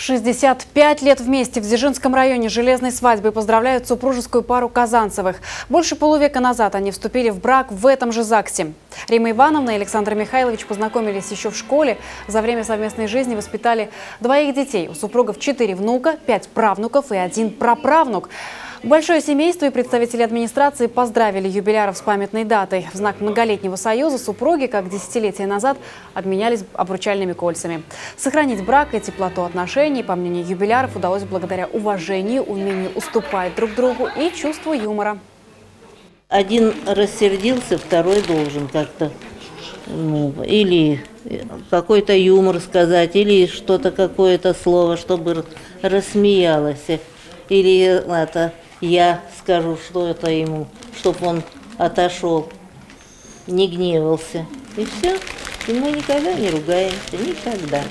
65 лет вместе в Дзержинском районе железной свадьбы поздравляют супружескую пару Казанцевых. Больше полувека назад они вступили в брак в этом же ЗАГСе. Рима Ивановна и Александр Михайлович познакомились еще в школе. За время совместной жизни воспитали двоих детей. У супругов четыре внука, пять правнуков и один праправнук. Большое семейство и представители администрации поздравили юбиляров с памятной датой. В знак многолетнего союза супруги, как десятилетия назад, обменялись обручальными кольцами. Сохранить брак и теплоту отношений, по мнению юбиляров, удалось благодаря уважению, умению уступать друг другу и чувству юмора. Один рассердился, второй должен как-то ну, или какой-то юмор сказать, или что-то какое-то слово, чтобы рассмеялась. Или это я скажу, что это ему, чтобы он отошел, не гневался. И все. И мы никогда не ругаемся, никогда.